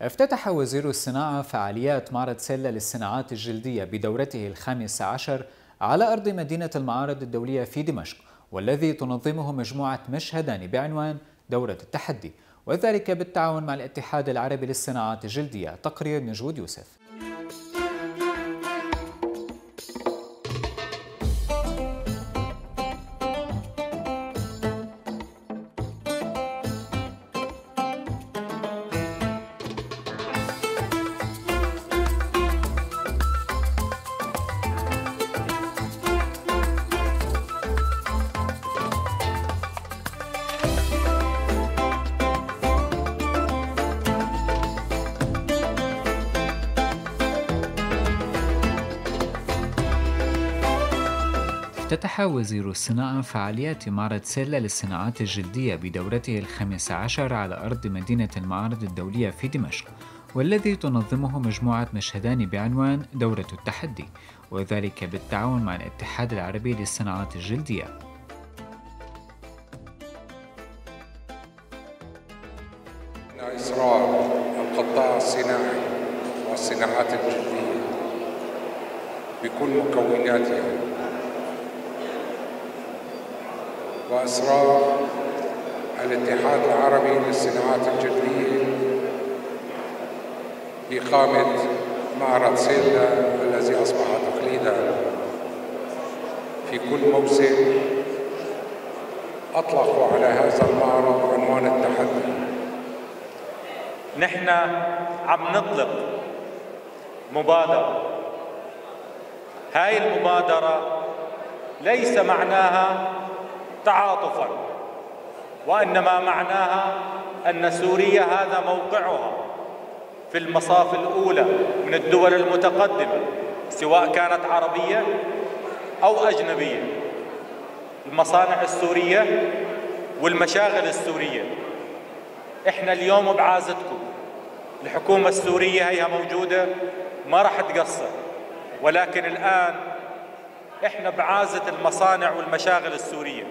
افتتح وزير الصناعة فعاليات معرض سيلا للصناعات الجلدية بدورته الخامسة عشر على أرض مدينة المعارض الدولية في دمشق والذي تنظمه مجموعة مشهدان بعنوان دورة التحدي وذلك بالتعاون مع الاتحاد العربي للصناعات الجلدية تقرير نجود يوسف. افتتح وزير الصناعة فعاليات معرض سيلا للصناعات الجلدية بدورته الخامس عشر على أرض مدينة المعارض الدولية في دمشق والذي تنظمه مجموعة مشهدان بعنوان دورة التحدي وذلك بالتعاون مع الاتحاد العربي للصناعات الجلدية. بإقامة معرض سيلا الذي أصبح تقليدا في كل موسم. أطلقوا على هذا المعرض عنوان التحدي. نحن عم نطلق مبادرة. هاي المبادرة ليس معناها تعاطفا وإنما معناها أن سوريا هذا موقعها. في المصاف الأولى من الدول المتقدمة سواء كانت عربية أو أجنبية. المصانع السورية والمشاغل السورية. إحنا اليوم بعازتكم. الحكومة السورية هيها موجودة ما راح تقصر. ولكن الآن إحنا بعازة المصانع والمشاغل السورية.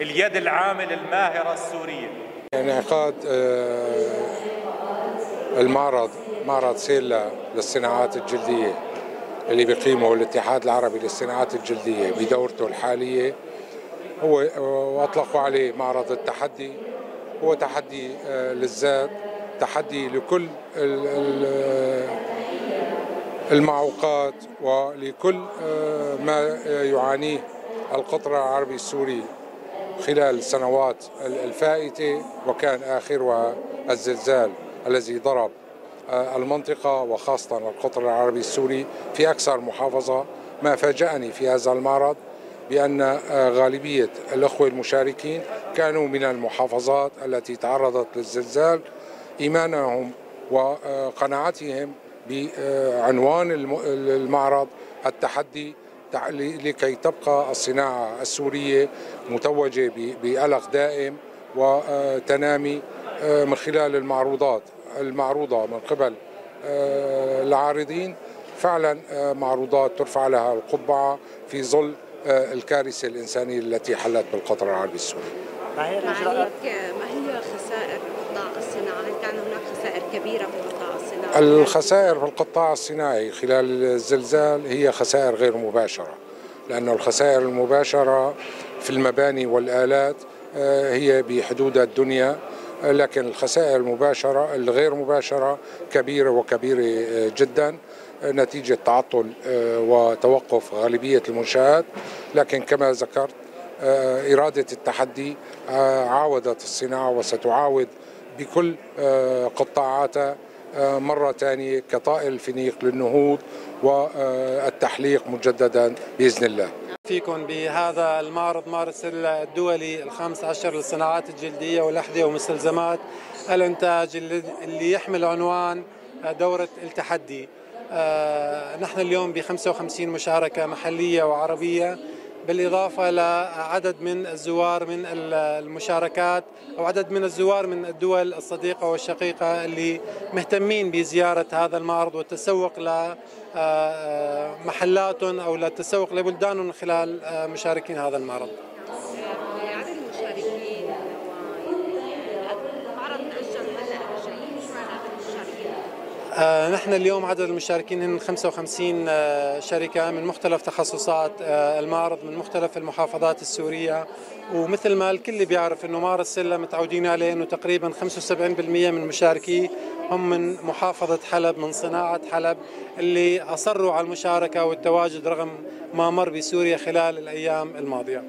اليد العامل الماهرة السورية. انعقاد آه، المعرض معرض سيلا للصناعات الجلدية اللي بيقيمه الاتحاد العربي للصناعات الجلدية بدورته الحالية. هو واطلقوا عليه معرض التحدي. هو تحدي آه، للذات تحدي لكل المعوقات ولكل آه، ما يعانيه القطر العربي السوري خلال السنوات الفائتة وكان آخرها الزلزال الذي ضرب آه، المنطقة وخاصة القطر العربي السوري في أكثر محافظة. ما فاجأني في هذا المعرض بأن آه، غالبية الأخوة المشاركين كانوا من المحافظات التي تعرضت للزلزال. إيمانهم وقناعتهم بعنوان المعرض التحدي لكي تبقى الصناعة السورية متوجة بألق دائم وتنامي آه، من خلال المعروضات المعروضة من قبل آه، العارضين فعلا آه، معروضات ترفع لها القبعة في ظل الكارثة الإنسانية التي حلت بالقطر العربي السوري ما هي الإجراءات؟ ما هي خسائر قطاع الصناعة؟ هل كان هناك خسائر كبيرة في القطاع الصناعي؟ الخسائر في القطاع الصناعي خلال الزلزال هي خسائر غير مباشرة لأن الخسائر المباشرة في المباني والآلات آه، هي بحدود الدنيا آه، لكن الخسائر المباشرة الغير مباشرة كبيرة وكبيرة آه، جدا. نتيجة تعطل وتوقف غالبية المنشآت. لكن كما ذكرت إرادة التحدي عاودت الصناعة وستعاود بكل قطاعاتها مرة ثانية كطائل الفينيق للنهوض والتحليق مجددا بإذن الله. فيكم بهذا المعرض معرض سلة الدولي الخامس عشر للصناعات الجلدية والأحذية ومستلزمات الإنتاج اللي يحمل عنوان دورة التحدي؟ آه، نحن اليوم ب 55 مشاركة محلية وعربية. بالإضافة لعدد من الزوار من المشاركات أو عدد من الزوار من الدول الصديقة والشقيقة اللي مهتمين بزيارة هذا المعرض والتسوق لمحلاتهم أو للتسوق لبلدانهم خلال مشاركين هذا المعرض. نحن اليوم عدد المشاركين هن 55 آه، شركة من مختلف تخصصات آه، المعرض من مختلف المحافظات السورية ومثل ما الكل بيعرف إنه معرض سله متعودين عليه إنه تقريبا 75% من مشاركيه هم من محافظة حلب من صناعة حلب اللي أصروا على المشاركة والتواجد رغم ما مر بسوريا خلال الأيام الماضية.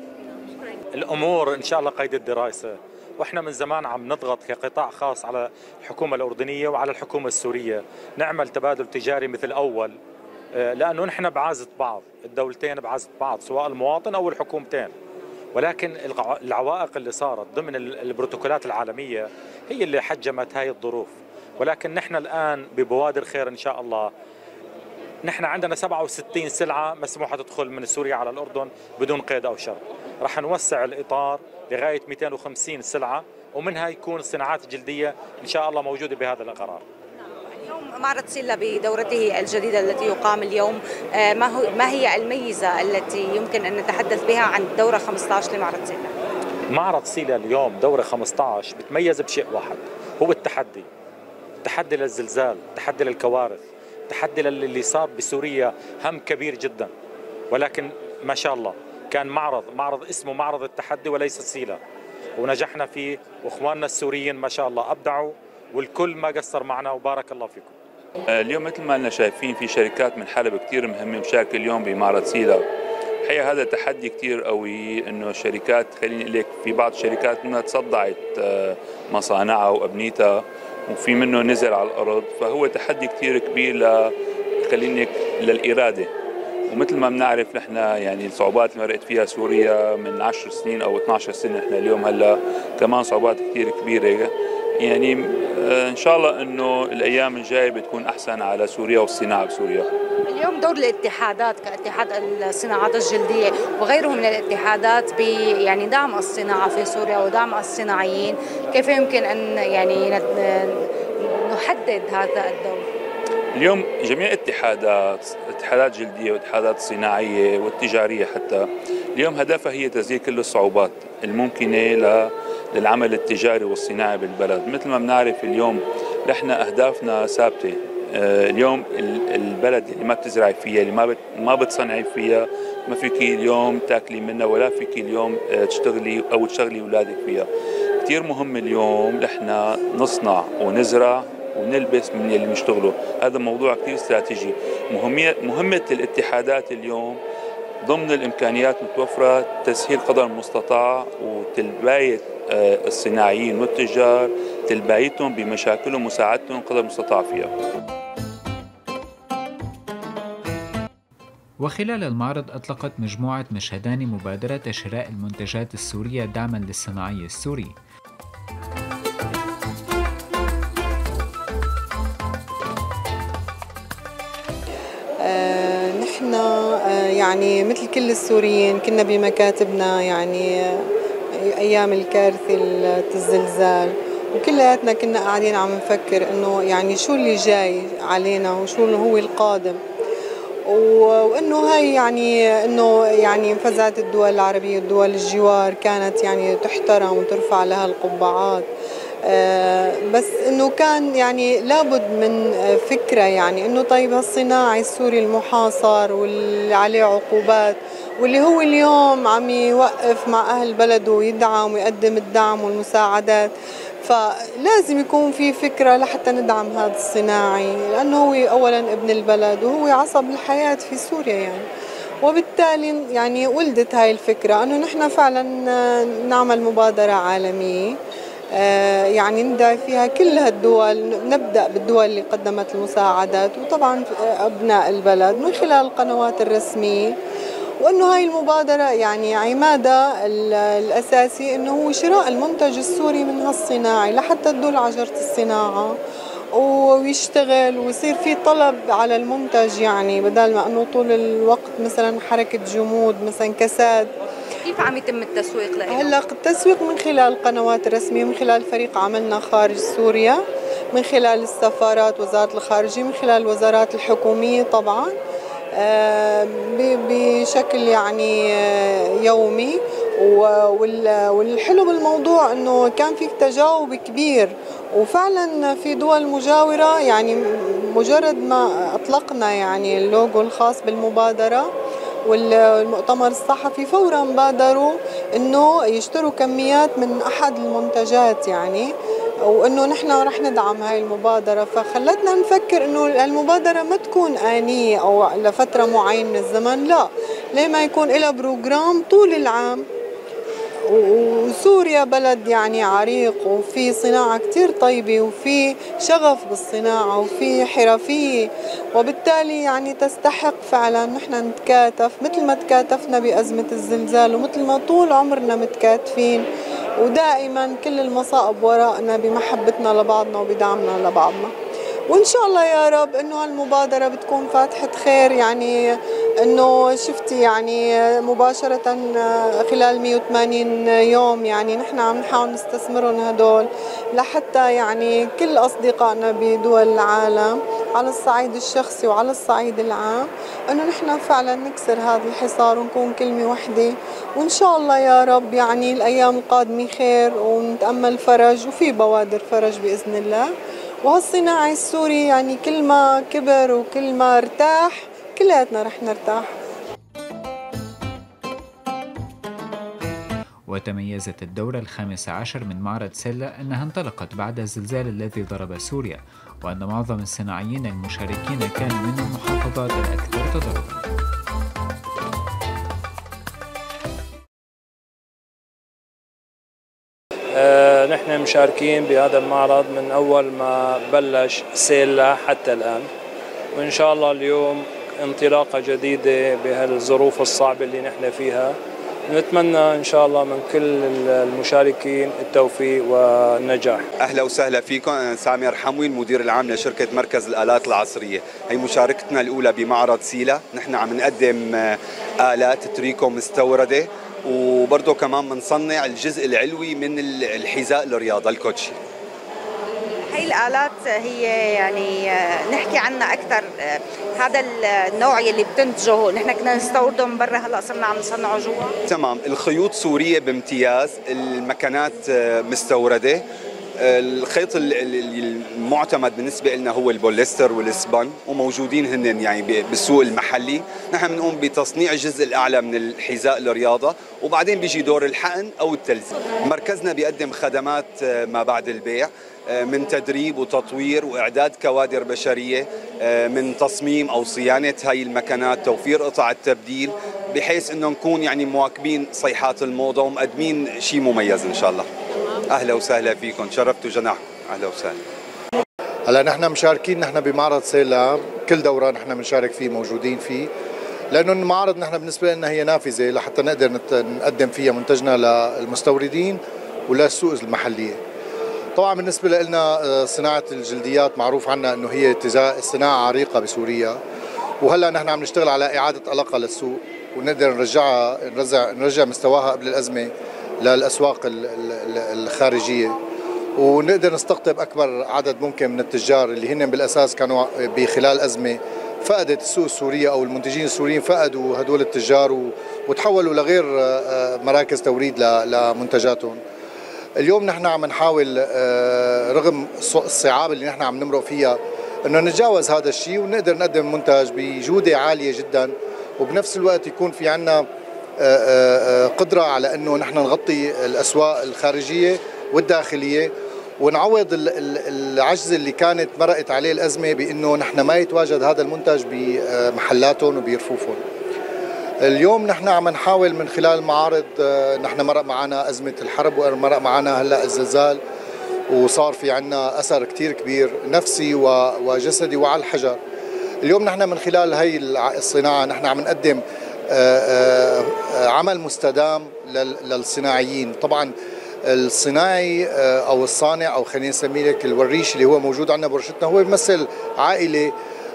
الأمور إن شاء الله قيد الدراسة وإحنا من زمان عم نضغط كقطاع خاص على الحكومة الأردنية وعلى الحكومة السورية نعمل تبادل تجاري مثل أول آه، لأنه نحن بعازة بعض الدولتين بعازة بعض سواء المواطن أو الحكومتين. ولكن العوائق اللي صارت ضمن البروتوكولات العالمية هي اللي حجمت هاي الظروف. ولكن نحن الآن ببوادر خير إن شاء الله. نحن عندنا 67 سلعة مسموحة تدخل من سوريا على الأردن بدون قيد أو شرط. رح نوسع الإطار لغاية 250 سلعة ومنها يكون الصناعات الجلديه إن شاء الله موجودة بهذا القرار. اليوم معرض سيلا بدورته الجديدة التي يقام اليوم. آه، ما, هو ما هي الميزة التي يمكن أن نتحدث بها عن دورة 15 لمعرض سيلا؟ معرض سيلا اليوم دورة 15 بتميز بشيء واحد هو التحدي. تحدي للزلزال تحدي للكوارث تحدي للي صار بسوريا هم كبير جدا ولكن ما شاء الله كان معرض معرض اسمه معرض التحدي وليس سيلا. ونجحنا فيه واخواننا السوريين ما شاء الله أبدعوا والكل ما قصر معنا وبارك الله فيكم. اليوم مثل ما لنا شايفين في شركات من حلب كثير مهمة مشاركه اليوم بمعرض سيلا. الحقيقة هذا تحدي كثير قوي إنه الشركات خليني أقول لك في بعض الشركات منها تصدعت آه، مصانعها وأبنيتها وفي منه نزل على الأرض. فهو تحدي كثير كبير ل خليني للإرادة. ومثل ما بنعرف نحن يعني الصعوبات اللي مرقت فيها سوريا من 10 سنين أو 12 سنة نحن اليوم هلأ كمان صعوبات كثير كبيرة. يعني آه، إن شاء الله إنه الأيام الجاية بتكون أحسن على سوريا والصناعة بسوريا. اليوم دور الاتحادات كاتحاد الصناعات الجلدية وغيره من الاتحادات ب يعني دعم الصناعة في سوريا ودعم الصناعيين. كيف يمكن أن يعني نحدد هذا الدور؟ اليوم جميع الاتحادات اتحادات جلدية واتحادات صناعية والتجارية حتى اليوم هدفها هي تسجيل كل الصعوبات الممكنة ل للعمل التجاري والصناعي بالبلد. مثل ما بنعرف اليوم نحن أهدافنا ثابتة. آه، اليوم البلد اللي ما بتزرعي فيها اللي ما ما بتصنعي فيها ما فيك اليوم تاكلي منها ولا فيك اليوم آه، تشتغلي أو تشغلي أولادك فيها. كثير مهم اليوم نحن نصنع ونزرع ونلبس من اللي بنشتغله. هذا موضوع كثير استراتيجي. مهمة الاتحادات اليوم ضمن الإمكانيات المتوفرة تسهيل قدر المستطاع وتلباية آه، الصناعيين والتجار تلبايتهم بمشاكلهم ومساعدتهم قدر المستطاع فيها. وخلال المعرض أطلقت مجموعة مشهداني مبادرة شراء المنتجات السورية دعما للصناعي السوري. يعني مثل كل السوريين كنا بمكاتبنا يعني أيام الكارثة الزلزال. وكلياتنا كنا قاعدين عم نفكر إنه يعني شو اللي جاي علينا وشو هو القادم. وإنه هاي يعني إنه يعني فزعت الدول العربية الدول الجوار كانت يعني تحترم وترفع لها القبعات. بس إنه كان يعني لابد من فكرة يعني إنه طيب هالصناعي السوري المحاصر واللي عليه عقوبات واللي هو اليوم عم يوقف مع أهل بلده ويدعم ويقدم الدعم والمساعدات. فلازم يكون في فكرة لحتى ندعم هذا الصناعي لأنه هو أولا ابن البلد وهو عصب الحياة في سوريا يعني. وبالتالي يعني ولدت هاي الفكرة أنه نحن فعلا نعمل مبادرة عالمية. آه، يعني ندعي فيها كل هالدول نبدأ بالدول اللي قدمت المساعدات وطبعا أبناء البلد من خلال القنوات الرسمية. وإنه هاي المبادرة يعني عمادها الأساسي إنه هو شراء المنتج السوري من هالصناعي لحتى تدل عجرة الصناعة ويشتغل ويصير في طلب على المنتج يعني بدل ما إنه طول الوقت مثلا حركة جمود مثلا كساد كيف عم يتم التسويق له؟ هلا التسويق من خلال القنوات الرسميه من خلال فريق عملنا خارج سوريا من خلال السفارات وزارة الخارجية من خلال الوزارات الحكومية طبعا بشكل يعني آه، يومي والحلو بالموضوع إنه كان في تجاوب كبير وفعلا في دول مجاورة يعني مجرد ما أطلقنا يعني اللوجو الخاص بالمبادرة والمؤتمر الصحفي فورا بادروا إنه يشتروا كميات من أحد المنتجات يعني وإنه نحن رح ندعم هاي المبادرة. فخلتنا نفكر إنه المبادرة ما تكون آنية أو لفترة معينة من الزمن لا. ليه ما يكون لها بروجرام طول العام؟ وسوريا بلد يعني عريق وفي صناعة كتير طيبة وفي شغف بالصناعة وفي حرفية. وبالتالي يعني تستحق فعلا نحن نتكاتف مثل ما تكاتفنا بأزمة الزلزال ومثل ما طول عمرنا متكاتفين. ودائما كل المصائب وراءنا بمحبتنا لبعضنا وبدعمنا لبعضنا. وإن شاء الله يا رب إنه هالمبادرة بتكون فاتحة خير يعني إنه شفتي يعني مباشرة خلال 180 يوم يعني نحن عم نحاول نستثمرهم هدول لحتى يعني كل أصدقائنا بدول العالم على الصعيد الشخصي وعلى الصعيد العام إنه نحن فعلا نكسر هذا الحصار ونكون كلمة وحدة. وإن شاء الله يا رب يعني الأيام القادمة خير ونتأمل فرج وفي بوادر فرج بإذن الله. وهالصناعي السوري يعني كل ما كبر وكل ما ارتاح كلياتنا رح نرتاح. وتميزت الدورة الخامسة عشر من معرض سلة أنها انطلقت بعد الزلزال الذي ضرب سوريا وأن معظم الصناعيين المشاركين كانوا من المحافظات الأكثر تضررا. نحن مشاركين بهذا المعرض من أول ما بلش سيلا حتى الآن. وإن شاء الله اليوم انطلاقة جديدة بهالظروف الصعبة اللي نحن فيها. نتمنى إن شاء الله من كل المشاركين التوفيق والنجاح. أهلا وسهلا فيكم. أنا سامي رحموي المدير العام لشركة مركز الآلات العصرية، هي مشاركتنا الأولى بمعرض سيلا، نحن عم نقدم آلات تريكو مستوردة. وبرضه كمان بنصنع الجزء العلوي من الحذاء الرياضه الكوتشي. هي الآلات هي يعني نحكي عنها أكثر هذا النوع اللي بتنتجه. نحن كنا نستورده من برا هلأ صرنا عم نصنعه جوا. تمام. الخيوط سورية بامتياز المكنات مستوردة. الخيط المعتمد بالنسبة لنا هو البوليستر والسبن وموجودين هن يعني بالسوق المحلي. نحن بنقوم بتصنيع الجزء الأعلى من الحذاء الرياضة وبعدين بيجي دور الحقن أو التلزيق. مركزنا بيقدم خدمات ما بعد البيع من تدريب وتطوير وإعداد كوادر بشرية من تصميم أو صيانة هاي المكنات توفير قطع التبديل بحيث إنه نكون يعني مواكبين صيحات الموضة ومقدمين شيء مميز إن شاء الله. أهلا وسهلا فيكم. شرفتوا جناحكم أهلا وسهلا. هلا نحن مشاركين نحن بمعرض سيلا كل دورة نحن بنشارك فيه موجودين فيه. لأنه المعارض نحن بالنسبة لنا هي نافذة لحتى نقدر نقدم فيها منتجنا للمستوردين وللسوق المحلية. طبعا بالنسبة لنا صناعة الجلديات معروف عنا إنه هي صناعة عريقة بسوريا. وهلا نحن عم نشتغل على إعادة ألقها للسوق ونقدر نرجعها نرجع نرجع مستواها قبل الأزمة. للأسواق الخارجية. ونقدر نستقطب أكبر عدد ممكن من التجار اللي هن بالأساس كانوا بخلال أزمة فقدت السوق السوريه أو المنتجين السوريين فقدوا هدول التجار وتحولوا لغير مراكز توريد لمنتجاتهم. اليوم نحن عم نحاول رغم الصعاب اللي نحن عم نمرق فيها إنه نتجاوز هذا الشيء ونقدر نقدم منتج بجودة عالية جدا. وبنفس الوقت يكون في عندنا قدرة على أنه نحن نغطي الأسواق الخارجية والداخلية ونعوض العجز اللي كانت مرقت عليه الأزمة بأنه نحن ما يتواجد هذا المنتج بمحلاتهم وبرفوفهم. اليوم نحن عم نحاول من خلال المعارض نحن مرق معنا أزمة الحرب ومرق معنا هلأ الزلزال وصار في عنا أثر كتير كبير نفسي وجسدي وعلى الحجر اليوم نحن من خلال هي الصناعة نحن عم نقدم عمل مستدام للصناعيين. طبعا الصناعي أو الصانع أو خلينا نسميه لك الوريش اللي هو موجود عندنا برشتنا هو بيمثل عائلة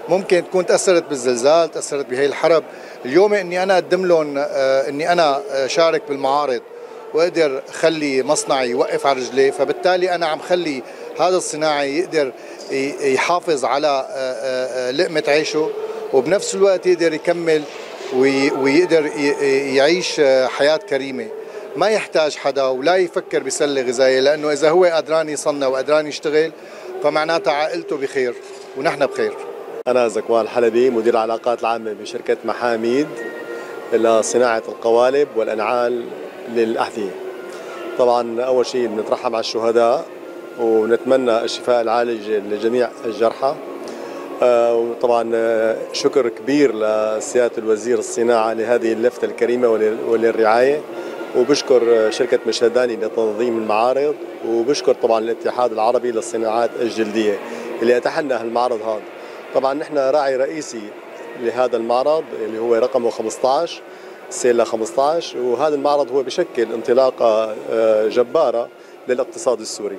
ممكن تكون تأثرت بالزلزال تأثرت بهي الحرب. اليوم إني أنا أقدم لهم إني أنا شارك بالمعارض وأقدر خلي مصنعي يوقف على رجليه فبالتالي أنا عم خلي هذا الصناعي يقدر يحافظ على لقمة عيشه وبنفس الوقت يقدر يكمل ويقدر يعيش حياة كريمة. ما يحتاج حدا ولا يفكر بسله غذائيه لأنه إذا هو قدران يصنع وقدران يشتغل فمعناتها عائلته بخير ونحن بخير. أنا زكوان الحلبي مدير العلاقات العامة بشركة محاميد لصناعة القوالب والأنعال للأحذية. طبعا أول شيء بنترحم على الشهداء ونتمنى الشفاء العالج لجميع الجرحى. وطبعا آه، شكر كبير لسيادة الوزير الصناعة لهذه اللفتة الكريمة وللرعاية. وبشكر شركة مشهداني لتنظيم المعارض. وبشكر طبعا الاتحاد العربي للصناعات الجلدية. اللي أتحنى هالمعرض هذا. طبعا نحن راعي رئيسي لهذا المعرض اللي هو رقمه 15 سيلا 15 وهذا المعرض هو بشكل انطلاقة آه، جبارة للاقتصاد السوري.